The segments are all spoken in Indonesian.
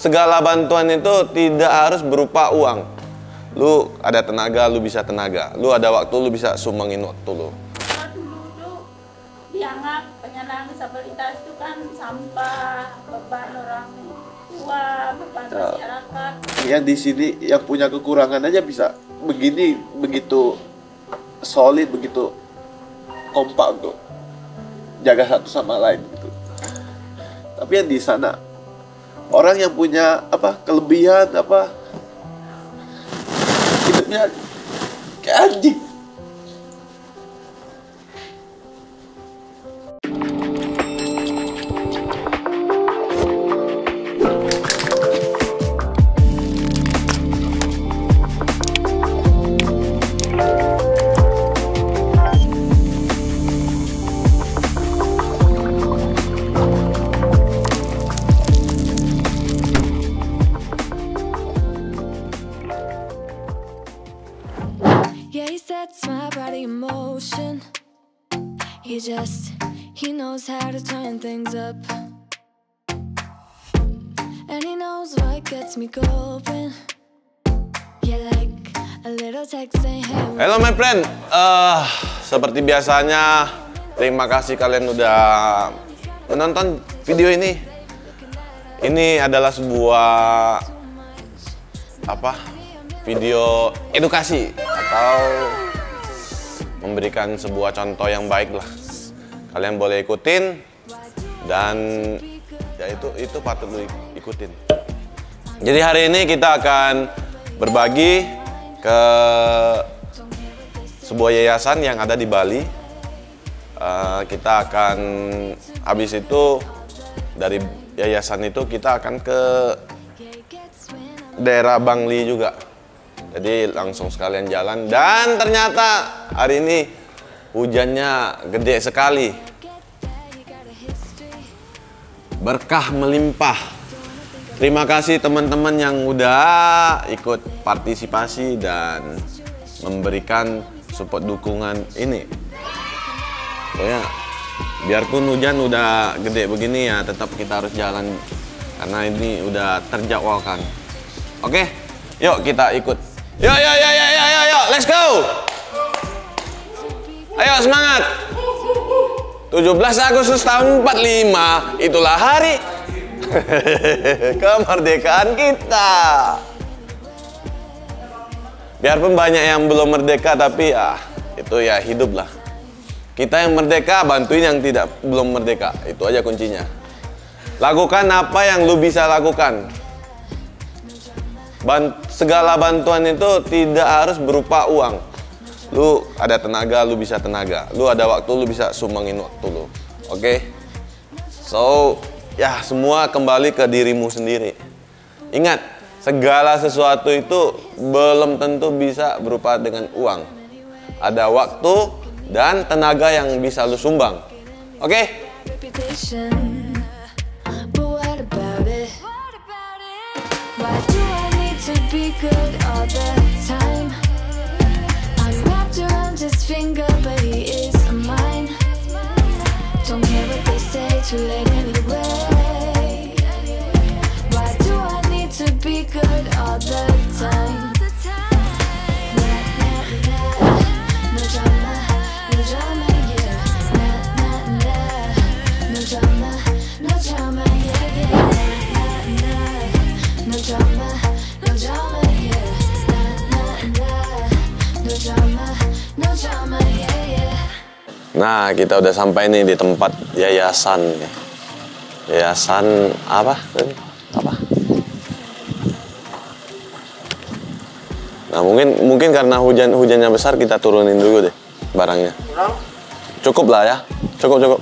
segala bantuan itu tidak harus berupa uang. Lu ada tenaga, lu bisa tenaga. Lu ada waktu, lu bisa sumbangin waktu lu. Kalau dulu tuh dianggap penyandang disabilitas itu kan sampah, beban orang tua, beban Ya. masyarakat. Yang di sini yang punya kekurangan aja bisa begini begitu solid begitu kompak untuk jaga satu sama lain gitu. Tapi yang di sana orang yang punya apa kelebihan apa hidupnya kayak anjing. Sets my body in motion. He just, he knows how to turn things up. And he knows what gets me going. Yeah, like a little text saying, hey, Hello my friend, Eh, seperti biasanya terima kasih kalian udah menonton video ini. Ini adalah sebuah apa video edukasi atau memberikan sebuah contoh yang baik lah. Kalian boleh ikutin dan ya itu itu patut ikutin. Jadi hari ini kita akan berbagi ke sebuah yayasan yang ada di Bali. Eh, kita akan habis itu dari yayasan itu kita akan ke daerah Bangli juga. Jadi langsung sekalian jalan dan ternyata hari ini hujannya gede sekali. Berkah melimpah. Terima kasih teman-teman yang udah ikut partisipasi dan memberikan support dukungan ini. Pokoknya biarpun hujan udah gede begini ya tetap kita harus jalan karena ini udah terjadwalkan. Oke, yuk kita ikut. Yuk, yuk, yuk, yuk, yuk, yuk, yuk, let's go. Ayo semangat. 17 Agustus tahun 45 itulah hari kemerdekaan kita. Biarpun banyak yang belum merdeka tapi ya itu ya hidup lah. Kita yang merdeka bantuin yang tidak belum merdeka. Itu aja kuncinya. Lakukan apa yang lu bisa lakukan. Ban- segala bantuan itu tidak harus berupa uang. Lu ada tenaga, lu bisa tenaga. Lu ada waktu, lu bisa sumbangin waktu lu. Oke? So, ya semua kembali ke dirimu sendiri. Ingat, segala sesuatu itu belum tentu bisa berupa dengan uang. Ada waktu dan tenaga yang bisa lu sumbang. Oke? reputation. Good all the time? I'm wrapped around his finger, but he is mine. Don't care what they say, too late anyway. Nah, kita udah sampai nih di tempat yayasan. Yayasan apa? tadi? Apa? Nah, mungkin mungkin karena hujan hujannya besar kita turunin dulu deh barangnya. Cukup lah ya. Cukup cukup.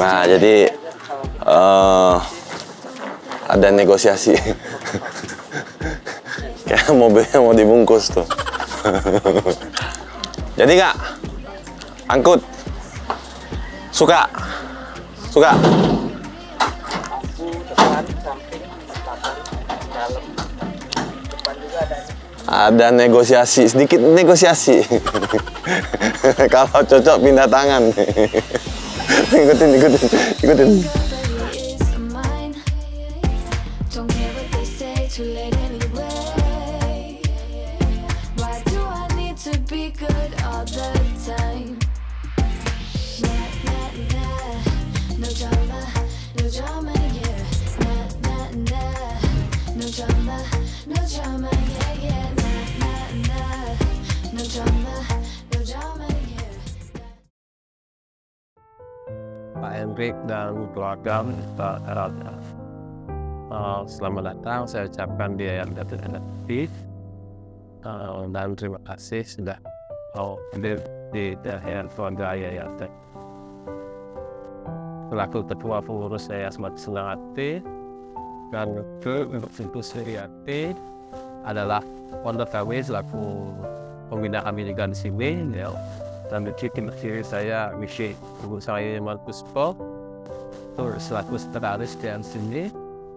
Nah, jadi eh, ada negosiasi. Kayak mobilnya mau dibungkus tuh. jadi nggak? Angkut. Suka? Suka? Ada negosiasi, sedikit negosiasi. Kalau cocok pindah tangan. ikutin, ikutin, ikutin. Pak Hendrik dan keluarga Pak Eralda. Uh, selamat datang, saya ucapkan dia yang datang uh, dan terima kasih sudah mau hadir di daerah keluarga Yayasan. Selaku ketua pengurus Yayasan Senang Hati dan untuk itu Suryati adalah founder kami selaku pembina kami di sini ya. Dan di tim kiri saya Michi ibu saya Markus Paul. Tur selaku sekretaris di sini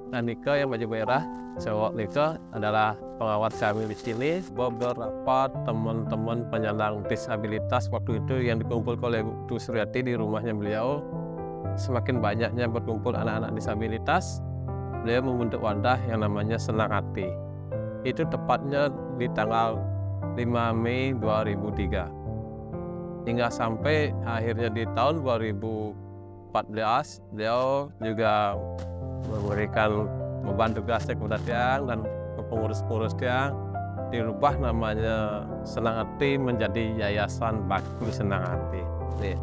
dan Nika yang baju merah cowok Nika adalah pengawat kami di sini. Beberapa teman-teman penyandang disabilitas waktu itu yang dikumpulkan oleh Bu Suryati di rumahnya beliau. Semakin banyaknya berkumpul anak-anak disabilitas beliau membentuk wadah yang namanya Senang Hati. Itu tepatnya di tanggal 5 Mei 2003 hingga sampai akhirnya di tahun 2014 beliau juga memberikan membantu tugasnya kepada Tiang dan pengurus-pengurus Tiang dirubah namanya Senang Hati menjadi Yayasan Bakti Senang Hati. Nih,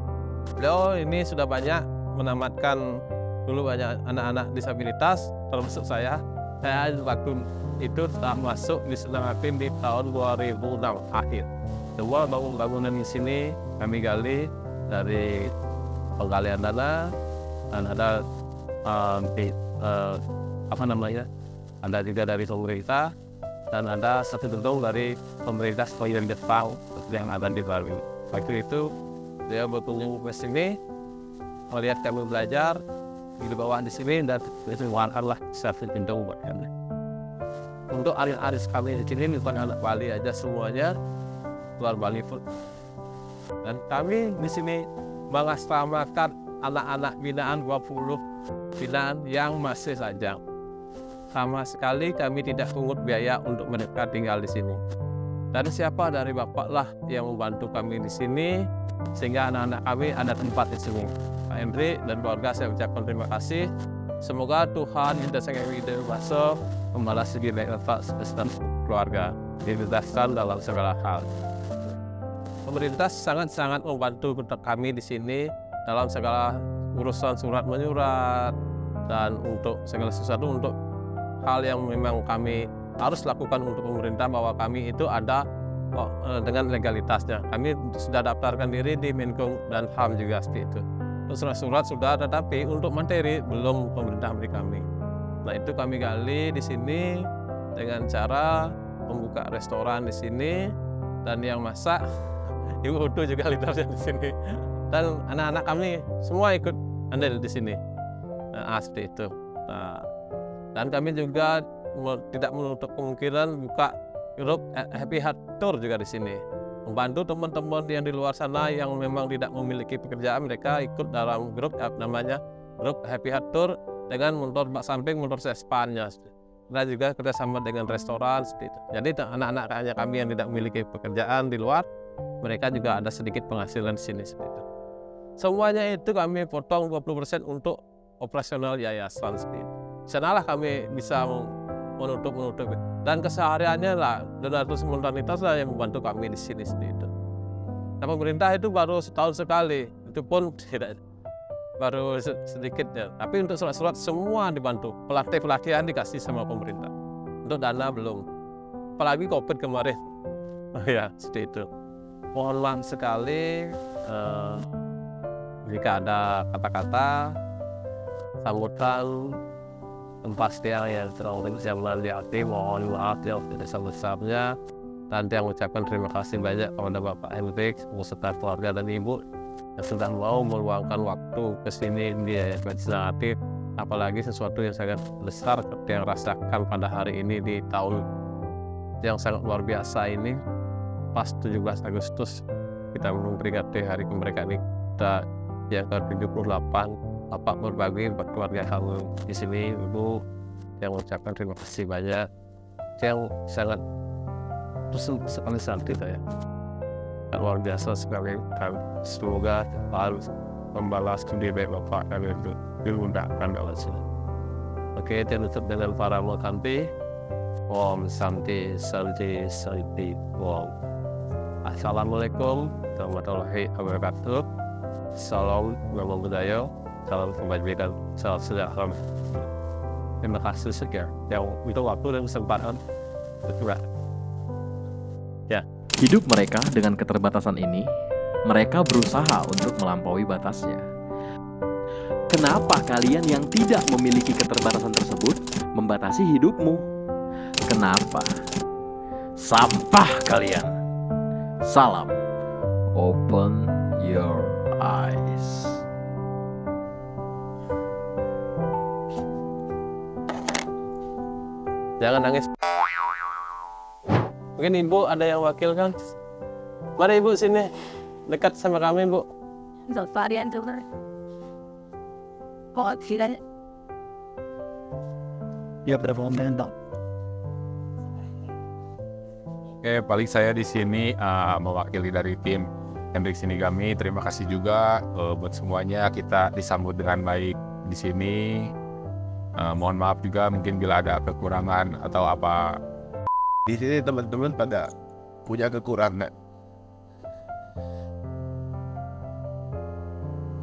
beliau ini sudah banyak menamatkan dulu banyak anak-anak disabilitas termasuk saya. Saya waktu itu telah masuk di Senang Hati di tahun 2006 akhir. Semua bangun-bangunan di sini kami gali dari penggalian dana dan ada um, di, uh, apa namanya ada juga dari pemerintah dan ada satu gedung dari pemerintah sebagian Jepang yang ada di Bali. Waktu itu dia berkunjung ke sini melihat kami belajar di bawah di sini dan itu lah satu gedung buat kami. Untuk aris-aris kami di sini bukan anak Bali aja semuanya luar Bali pun dan kami di sini mengasramakan anak-anak binaan 20 binaan yang masih sajang. Sama sekali kami tidak pungut biaya untuk mereka tinggal di sini. Dan siapa dari bapak lah yang membantu kami di sini sehingga anak-anak kami ada tempat di sini. Pak Hendri dan keluarga saya ucapkan terima kasih. Semoga Tuhan yang dasar Widewa Baso membalas segala dan keluarga dibebaskan dalam segala hal pemerintah sangat-sangat membantu kami di sini dalam segala urusan surat menyurat dan untuk segala sesuatu untuk hal yang memang kami harus lakukan untuk pemerintah bahwa kami itu ada oh, eh, dengan legalitasnya. Kami sudah daftarkan diri di Menkum dan HAM juga seperti itu. Surat-surat sudah tetapi untuk materi belum pemerintah beri kami. Nah itu kami gali di sini dengan cara membuka restoran di sini dan yang masak Ibu Udu juga leadernya di sini. Dan anak-anak kami semua ikut andil di sini. Nah, seperti itu. Nah, dan kami juga tidak menutup kemungkinan buka grup Happy Heart Tour juga di sini. Membantu teman-teman yang di luar sana yang memang tidak memiliki pekerjaan, mereka ikut dalam grup namanya grup Happy Heart Tour dengan motor bak samping, motor sespannya. Kita juga kerjasama dengan restoran seperti itu. Jadi anak-anak kami yang tidak memiliki pekerjaan di luar, mereka juga ada sedikit penghasilan di sini seperti itu. Semuanya itu kami potong 20% untuk operasional yayasan seperti itu. Sanalah kami bisa menutup menutup dan kesehariannya lah donatur spontanitas lah yang membantu kami di sini seperti itu. Nah pemerintah itu baru setahun sekali, itu pun tidak baru se- sedikit ya. Tapi untuk surat-surat semua dibantu. Pelatih pelatihan dikasih sama pemerintah. Untuk dana belum. Apalagi COVID kemarin. Oh ya, seperti itu. Mohon sekali eh, jika ada kata-kata sambutan tempat yang terlalu yang melalui hati mohon maaf yang tidak sebesarnya dan yang mengucapkan terima kasih banyak kepada Bapak Hendrik beserta keluarga dan Ibu yang sudah mau meluangkan waktu ke sini di Majelis Hati apalagi sesuatu yang sangat besar yang rasakan pada hari ini di tahun yang sangat luar biasa ini pas 17 Agustus kita memperingati hari kemerdekaan kita yang ke-78 Bapak berbagi buat keluarga kamu di sini Ibu yang mengucapkan terima kasih banyak. Yang sangat sekali santai saya. Dan luar biasa sekali dan semoga harus membalas studi baik Bapak dan itu diundangkan dalam sini oke tutup dengan para mukanti Om Santi Santi Santi Om Assalamualaikum warahmatullahi wabarakatuh Salam Namo Buddhaya Salam kebajikan Salam sejahtera Terima kasih sekian yang itu waktu dan kesempatan berdua. Hidup mereka dengan keterbatasan ini, mereka berusaha untuk melampaui batasnya. Kenapa kalian yang tidak memiliki keterbatasan tersebut membatasi hidupmu? Kenapa? Sampah kalian. Salam. Open your eyes. Jangan nangis. Mungkin ibu ada yang wakil kan? Mari ibu sini dekat sama kami bu. Rồi pha đi ăn thử thôi. Có khi đấy. Ya, berapa mentok? Oke, paling saya di sini uh, mewakili dari tim Hendrik Sinigami. Terima kasih juga uh, buat semuanya. Kita disambut dengan baik di sini. Uh, mohon maaf juga mungkin bila ada kekurangan atau apa. Di sini teman-teman pada punya kekurangan.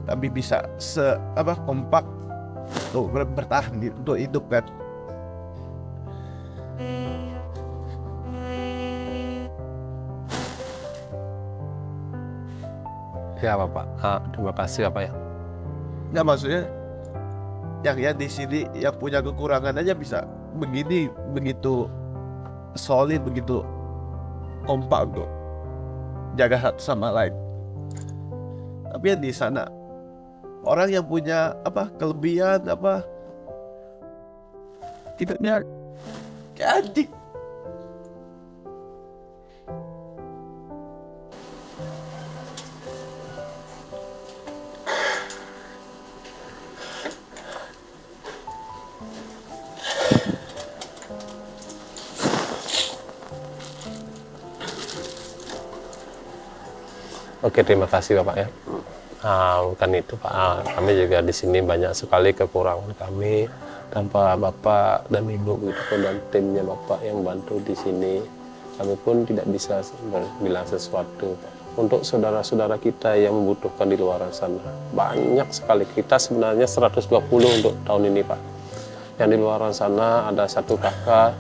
Tapi bisa se apa kompak tuh ber- bertahan untuk hidup kan. Ya bapak. Ah, terima kasih bapak ya. Nggak maksudnya yang ya di sini yang punya kekurangan aja bisa begini begitu solid begitu kompak tuh jaga satu sama lain. Tapi yang di sana orang yang punya apa kelebihan apa tidaknya anjing Oke terima kasih bapak ya. Ah, bukan itu pak. Ah, kami juga di sini banyak sekali kekurangan kami tanpa bapak dan ibu gitu dan timnya bapak yang bantu di sini kami pun tidak bisa bilang sesuatu untuk saudara-saudara kita yang membutuhkan di luar sana banyak sekali kita sebenarnya 120 untuk tahun ini pak yang di luar sana ada satu kakak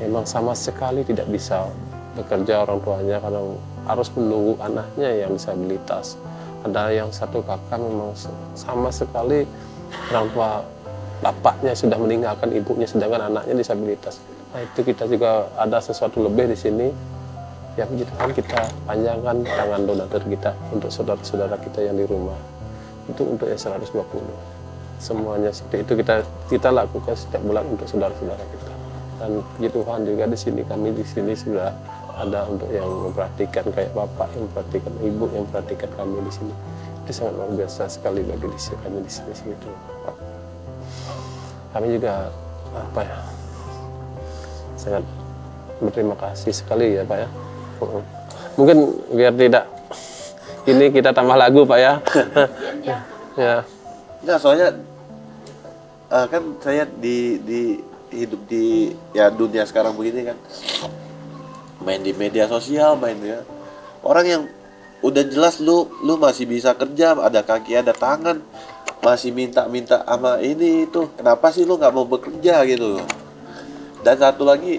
memang sama sekali tidak bisa bekerja orang tuanya karena harus menunggu anaknya yang disabilitas ada yang satu kakak memang sama sekali orang tua bapaknya sudah meninggalkan ibunya sedangkan anaknya disabilitas nah itu kita juga ada sesuatu lebih di sini ya puji Tuhan kita panjangkan tangan donatur kita untuk saudara-saudara kita yang di rumah. Itu untuk yang 120 semuanya seperti itu kita kita lakukan setiap bulan untuk saudara-saudara kita. Dan puji Tuhan juga di sini kami di sini sudah ada untuk yang memperhatikan kayak bapak yang memperhatikan ibu yang memperhatikan kami di sini. Itu sangat luar biasa sekali bagi di sini kami di sini itu. Kami juga apa ya sangat berterima kasih sekali ya pak ya. Mungkin biar tidak ini kita tambah lagu pak ya. Ya. Nggak, soalnya eh, kan saya di di hidup di ya dunia sekarang begini kan main di media sosial main ya. Orang yang udah jelas lu lu masih bisa kerja ada kaki ada tangan masih minta-minta sama ini itu. Kenapa sih lu nggak mau bekerja gitu? Dan satu lagi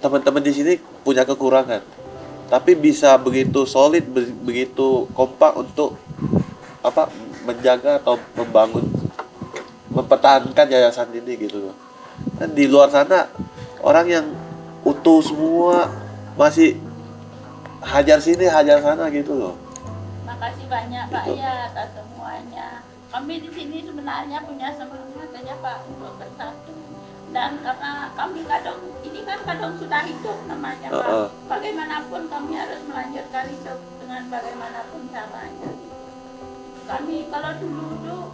teman-teman di sini punya kekurangan. Tapi bisa begitu solid be- begitu kompak untuk apa menjaga atau membangun mempertahankan yayasan ini gitu. Dan di luar sana orang yang utuh semua masih hajar sini hajar sana gitu loh Makasih banyak Pak Itu. ya atas semuanya. Kami di sini sebenarnya punya semangat aja Pak untuk bersatu. Dan karena kami kadang ini kan kadang sudah hidup namanya Pak. Heeh. Bagaimanapun kami harus melanjutkan hidup dengan bagaimanapun caranya. Kami kalau dulu tuh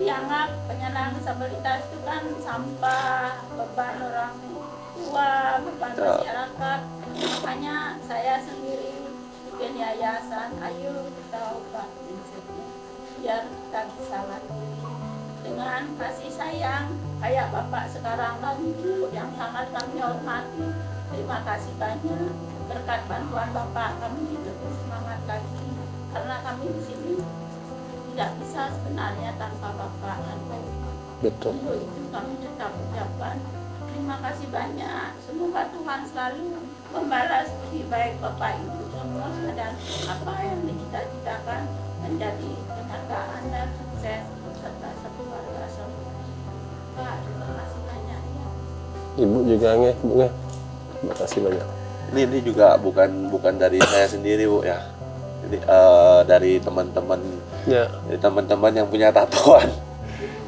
dianggap penyandang disabilitas itu kan sampah, beban orang tua, beban Ya. masyarakat. Makanya saya sendiri bikin yayasan, ayo kita ubah prinsipnya biar kita bisa mandiri dengan kasih sayang kayak bapak sekarang dan ibu yang sangat kami hormati. Terima kasih banyak berkat bantuan bapak kami hidup semangat lagi karena kami di sini tidak bisa sebenarnya tanpa bapak Betul. itu kami tetap ucapkan terima kasih banyak. Semoga Tuhan selalu membalas budi baik Bapak Ibu semua dan apa yang dicita-citakan menjadi kenyataan dan sukses serta sekeluarga semua. Pak, terima kasih banyak ya. Ibu juga nge, Bu nge. Terima kasih banyak. ini ini juga bukan bukan dari saya sendiri bu ya ini eh, dari teman-teman Ya, dari teman-teman yang punya tatoan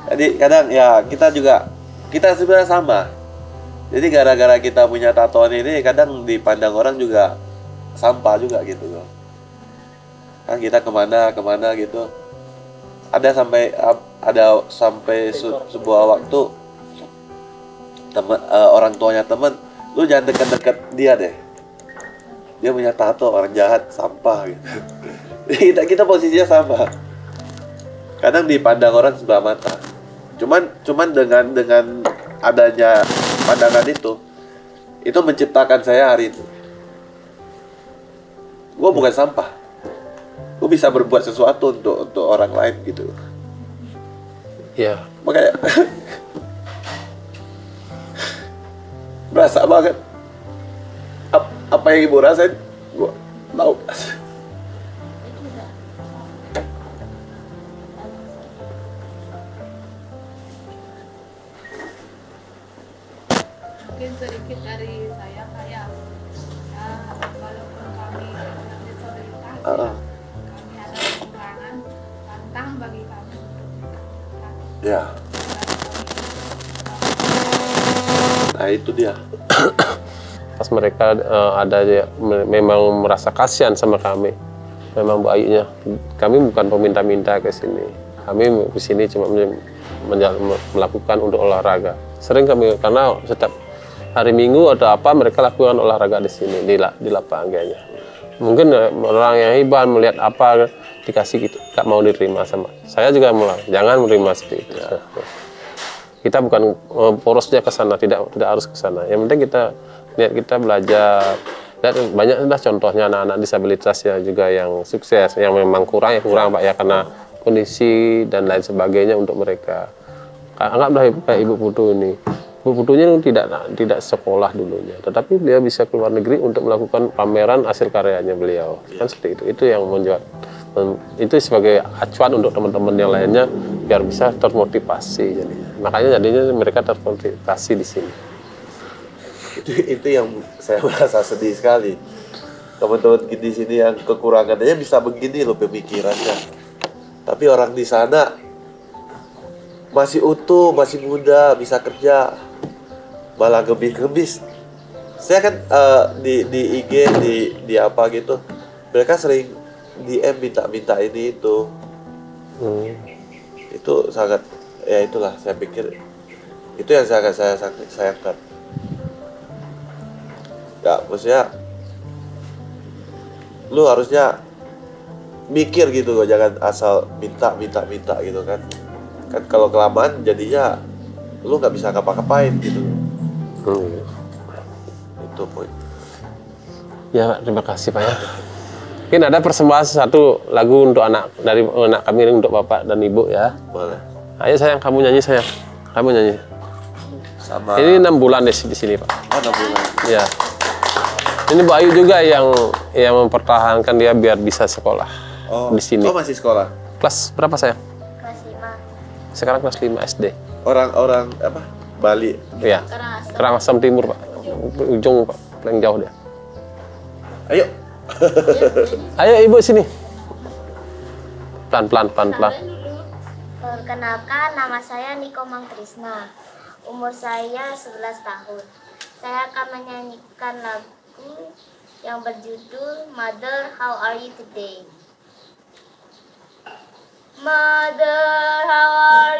jadi kadang ya kita juga kita sebenarnya sama jadi gara-gara kita punya tatoan ini kadang dipandang orang juga sampah juga gitu. Loh kan kita ke mana ke mana gitu. Ada sampai ada sampai se- sebuah waktu teman eh, orang tuanya teman lu jangan dekat-dekat dia deh. Dia punya tato orang jahat sampah gitu. Kita kita posisinya sama. Kadang dipandang orang sebelah mata. Cuman cuman dengan dengan adanya pandangan itu itu menciptakan saya hari itu. Gue bukan sampah. Gue bisa berbuat sesuatu untuk untuk orang lain gitu. Ya. makanya berasa banget. Ap- apa yang ibu rasain? Gue tahu mereka eh, ada ya, me- memang merasa kasihan sama kami. Memang Bu Ayunya, kami bukan peminta-minta ke sini. Kami ke sini cuma melakukan untuk olahraga. Sering kami karena setiap hari Minggu atau apa mereka lakukan olahraga di sini di la- di lapangan kayaknya. Mungkin eh, orang yang hebat melihat apa dikasih gitu, nggak mau diterima sama. Saya juga mulai jangan menerima seperti itu. Kita bukan eh, porosnya ke sana, tidak tidak harus ke sana. Yang penting kita lihat kita belajar. Lihat banyak sudah contohnya anak-anak disabilitas ya juga yang sukses, yang memang kurang ya kurang Pak ya karena kondisi dan lain sebagainya untuk mereka. Anggaplah kayak Ibu Putu ini. Ibu Putunya tidak tidak sekolah dulunya, tetapi dia bisa keluar negeri untuk melakukan pameran hasil karyanya beliau. Kan seperti itu. Itu yang membuat mem- itu sebagai acuan untuk teman-teman yang lainnya biar bisa termotivasi jadinya. Makanya jadinya mereka termotivasi di sini. Itu itu yang saya merasa sedih sekali. Teman-teman di sini yang kekurangannya bisa begini loh pemikirannya. Tapi orang di sana masih utuh masih muda bisa kerja. Malah gebis-gebis saya kan eh, di di IG di di apa gitu mereka sering DM minta-minta ini itu. Hmm. itu sangat ya itulah saya pikir. Itu yang sangat saya sayangkan ya maksudnya lu harusnya mikir gitu loh jangan asal minta minta minta gitu kan kan kalau kelamaan jadinya lu nggak bisa ngapa-ngapain gitu Hmm. itu poin Ya, terima kasih Pak ya. Mungkin ada persembahan satu lagu untuk anak dari anak kami ini untuk bapak dan ibu ya. Boleh. Ayo sayang, kamu nyanyi sayang. Kamu nyanyi. Sama Ini enam bulan di di sini pak. oh, enam bulan. Ya. Ini Bu Ayu juga yang yang mempertahankan dia biar bisa sekolah Oh, di sini. Oh, masih sekolah. Kelas berapa sayang? Kelas 5. Sekarang kelas 5 SD. Orang-orang apa? Bali. Iya. Keras. Karangasem Timur pak. Ujung pak, paling jauh dia. Ayo. Ayo ibu sini. Pelan pelan pelan pelan. Perkenalkan, nama saya Niko Mangkrisna. Umur saya 11 tahun. Saya akan menyanyikan lagu yang berjudul Mother, How Are You Today? Mother, how are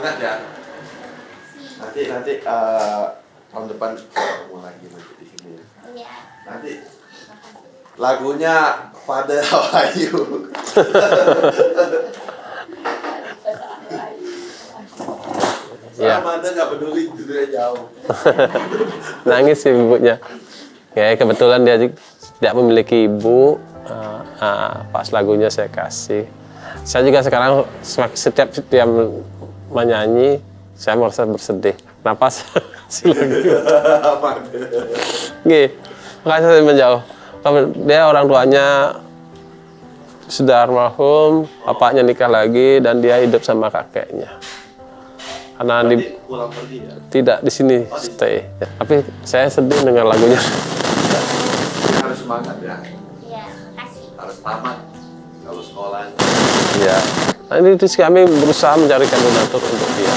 Semangat ya. Nanti nanti eh, tahun depan ketemu lagi nanti di sini. ya. Iya. Nanti lagunya Father How Are You. Soalnya Mother nggak peduli jauh. Nangis sih ibunya. Ya kebetulan dia tidak memiliki ibu. Uh, uh, pas lagunya saya kasih. Saya juga sekarang setiap setiap menyanyi saya merasa bersedih. Kenapa lagu? Gih, makanya saya menjauh. Kalau Dia orang tuanya sudah almarhum, bapaknya nikah lagi dan dia hidup sama kakeknya. Karena di, Nanti pulang pergi ya. tidak di sini stay. Ya, Tapi saya sedih dengan lagunya. Harus semangat ya. Iya, kasih. Harus tamat kalau sekolah. Ya. Nah, ini terus kami berusaha mencarikan donatur untuk dia,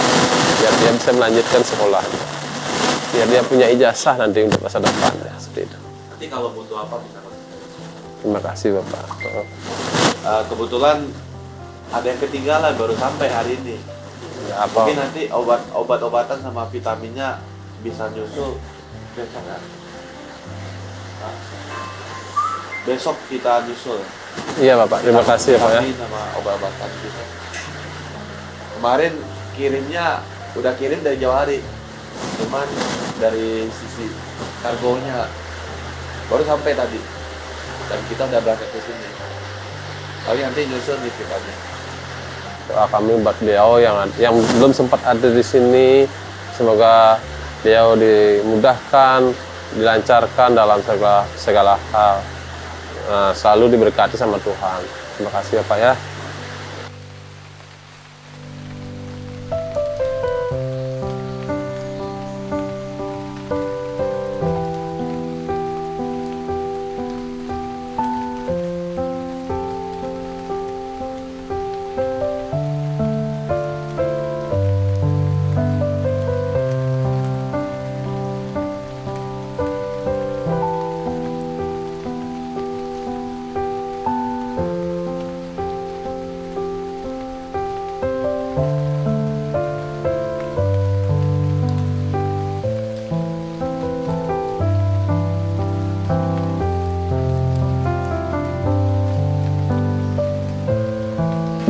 biar dia bisa melanjutkan sekolah. Biar dia punya ijazah nanti untuk masa depan ya, seperti itu. Nanti kalau butuh apa bisa. Terima kasih Bapak. Eh, kebetulan ada yang ketinggalan baru sampai hari ini. Ya, apa? Mungkin nanti obat obat-obatan sama vitaminnya bisa nyusul besok ya. Besok kita nyusul. Iya Bapak, terima kasih ya Pak ya. Sama obat-obatan kita. Kemarin kirimnya udah kirim dari Jawa Hari. Cuman dari sisi kargonya baru sampai tadi. Dan kita udah berangkat ke sini. Tapi nanti nyusul nih vitamin. Doa kami buat beliau yang yang belum sempat ada di sini, semoga beliau dimudahkan, dilancarkan dalam segala segala hal. Nah, selalu diberkati sama Tuhan. Terima kasih ya Pak ya.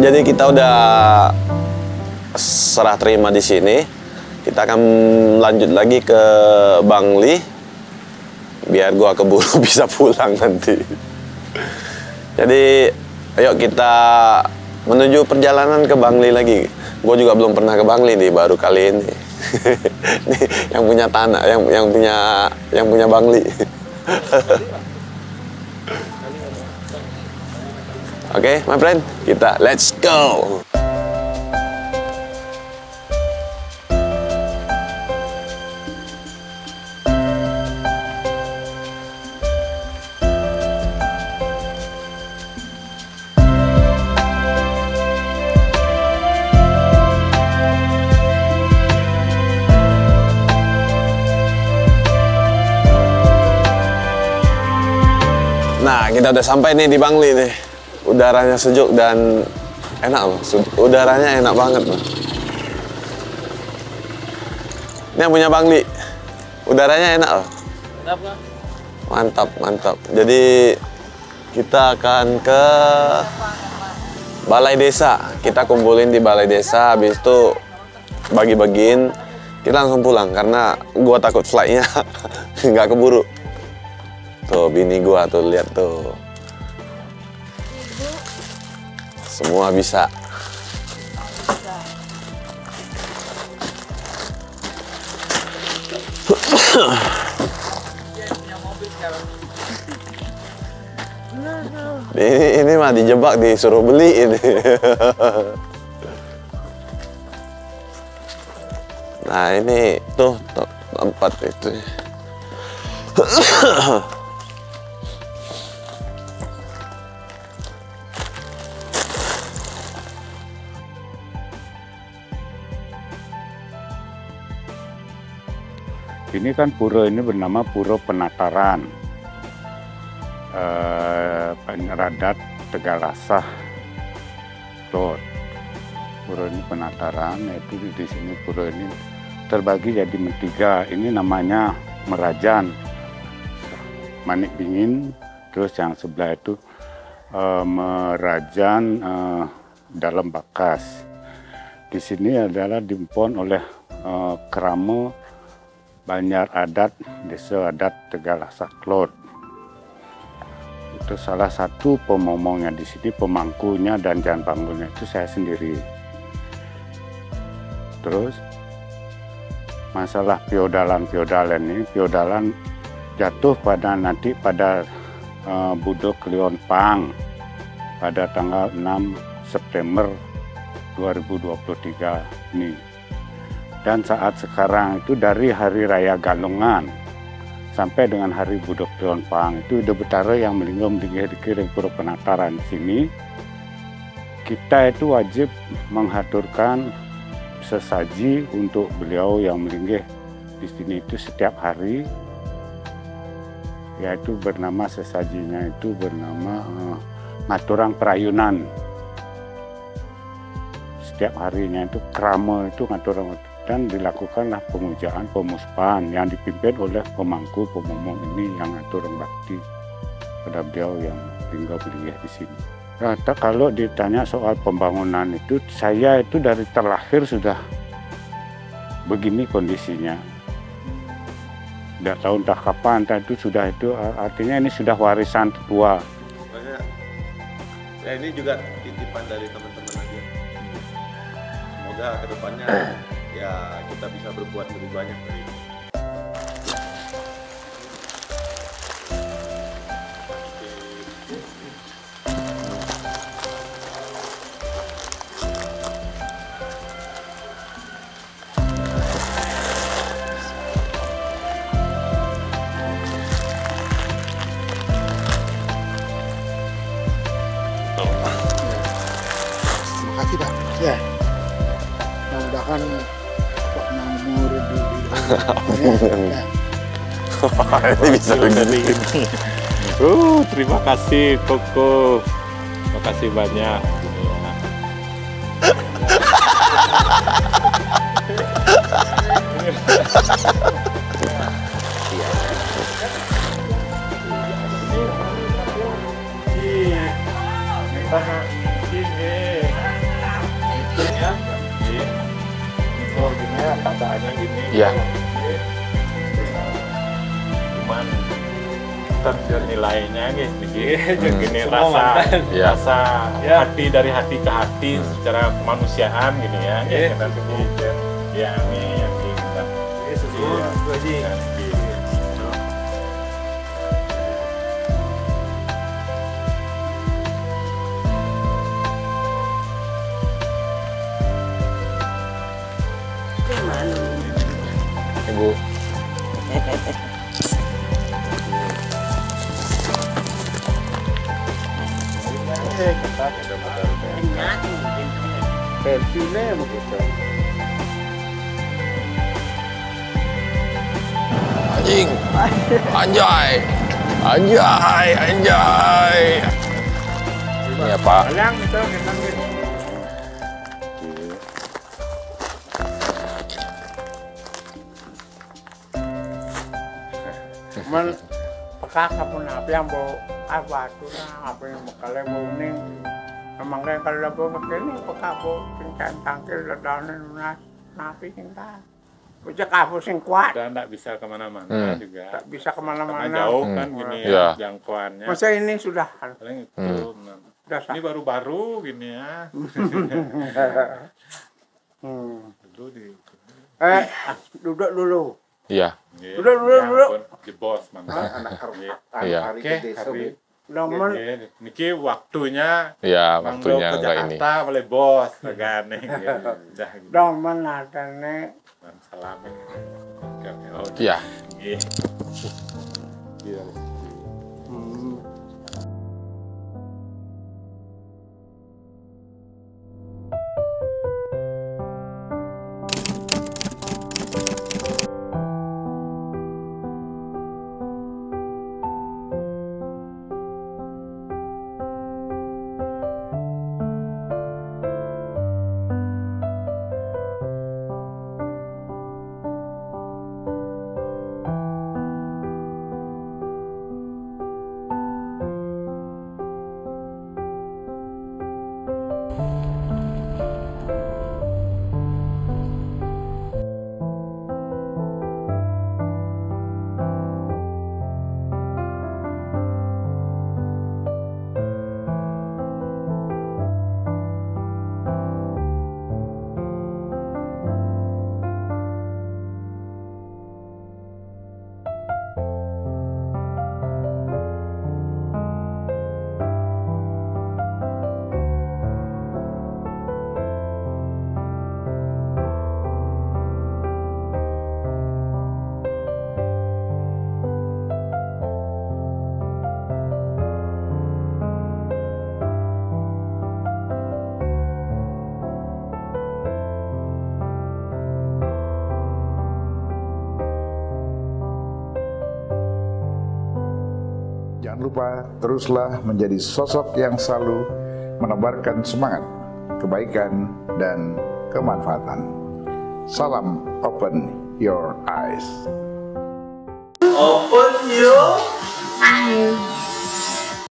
Jadi kita udah serah terima di sini. Kita akan lanjut lagi ke Bangli biar gua keburu bisa pulang nanti. Jadi ayo kita menuju perjalanan ke Bangli lagi. Gue juga belum pernah ke Bangli nih baru kali ini. Nih, yang punya tanah, yang yang punya yang punya Bangli. Oke, my friend, kita let's go. Nah, kita udah sampai nih di Bangli nih. Udaranya sejuk dan enak loh. Udaranya enak banget loh. Ini yang punya Bangli. Udaranya enak loh. Mantap, mantap. Jadi kita akan ke balai desa. Kita kumpulin di balai desa, habis itu bagi-bagiin. Kita langsung pulang karena gua takut flightnya nggak keburu. Tuh bini gua tuh lihat tuh. Semua bisa. Ini, ini mah dijebak disuruh beli ini. Nah ini tuh tempat itu. Ini kan pura ini bernama Pura Penataran. Eh, Peneradat Tegalasah Road. Pura ini penataran, yaitu di, sini pura ini terbagi jadi tiga. Ini namanya Merajan, Manik Dingin, terus yang sebelah itu eh, Merajan eh, Dalam Bakas. Di sini adalah dimpon oleh eh, Kerama Banjar Adat Desa Adat Tegalasah Klot. Itu salah satu pemomongnya di sini, pemangkunya dan jan panggulnya itu saya sendiri. Terus masalah piodalan-piodalan ini, piodalan jatuh pada nanti pada uh, Budok Leon Pang pada tanggal 6 September 2023 ini. Dan saat sekarang itu dari Hari Raya Galungan sampai dengan Hari Budok Pang itu Ide Betara yang melinggung dikirim Pura Penataran di sini. Kita itu wajib menghaturkan sesaji untuk beliau yang melinggih di sini itu setiap hari yaitu bernama sesajinya itu bernama uh, ngaturang perayunan setiap harinya itu krama itu ngaturang dan dilakukanlah pemujaan pemuspahan yang dipimpin oleh pemangku pemomong ini yang ngaturang bakti pada beliau yang tinggal melinggih di sini. Kata kalau ditanya soal pembangunan itu, saya itu dari terlahir sudah begini kondisinya. Tidak tahu entah kapan, entah itu sudah itu artinya ini sudah warisan tua. Ya ini juga titipan dari teman-teman aja. Semoga ke depannya ya kita bisa berbuat lebih banyak dari ini. Terima kasih Pak. Ya. Mudah-mudahan Ini bisa begini. Uh, terima kasih Koko. Terima kasih banyak. Ya. Ya, keadaannya gini. Iya. Cuman ternilainya gitu, gitu. gini rasa Iya. rasa hati dari hati ke hati secara kemanusiaan gini ya. Ya, kita tuh ya, ini yang di Haji. Ibu. Versinya begitu. Anjing. Anjay. Anjay, anjay. Ini apa? Alang itu memang pagkakapon na, piyang bo, ay bato na, apa yung makalay mo ning, Amang kaya kalabo magkini, pagkapo, tingkan tangkil, ladanan na, napi tingkan. Ucap kapo singkwat, Dan nggak bisa ke mana-mana Hmm. juga. tak bisa Karena ke mana-mana. jauh kan Hmm. gini Iya. ya jangkauannya. Masa ini sudah, Paling itu. Hmm. nah. sudah Ini baru-baru gini ya. Hmm. Dulu di Eh, duduk dulu. Iya. Iya, Duduk, duduk, ya duduk. ampun, Di bos mantap. Anak Iya. Oke, hari Namun, ini niki waktunya Iya, Manglo waktunya ke enggak ini. Jakarta oleh bos, tegane. Udah gitu. namun. Oke, oke. Oh, Iya. iya. Lupa teruslah menjadi sosok yang selalu menebarkan semangat, kebaikan, dan kemanfaatan. Salam open your eyes.